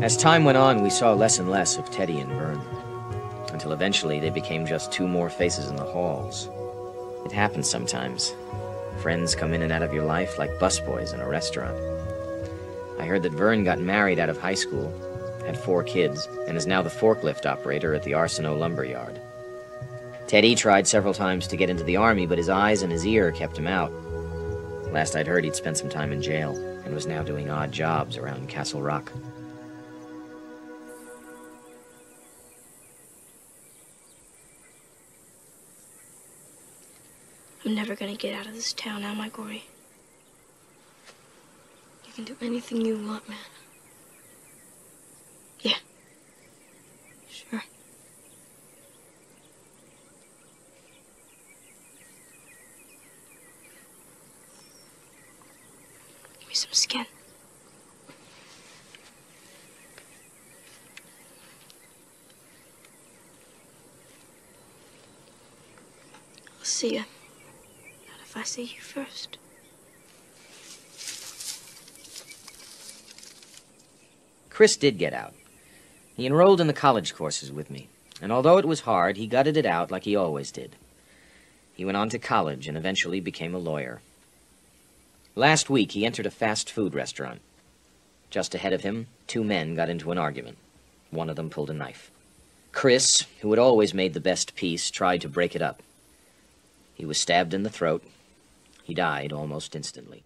As time went on, we saw less and less of Teddy and Vern. Until eventually they became just two more faces in the halls. It happens sometimes. Friends come in and out of your life like busboys in a restaurant. I heard that Vern got married out of high school, had four kids, and is now the forklift operator at the Arsenault lumber yard. Teddy tried several times to get into the army, but his eyes and his ear kept him out. Last I'd heard, he'd spent some time in jail and was now doing odd jobs around Castle Rock. I'm never gonna get out of this town, am I, Gordie? You can do anything you want, man. Yeah. Sure. Give me some skin. See you. If I see you first. Chris did get out. He enrolled in the college courses with me, and although it was hard, he gutted it out like he always did. He went on to college and eventually became a lawyer. Last week, he entered a fast food restaurant. Just ahead of him, two men got into an argument. One of them pulled a knife. Chris, who had always made the best peace, tried to break it up. He was stabbed in the throat. He died almost instantly.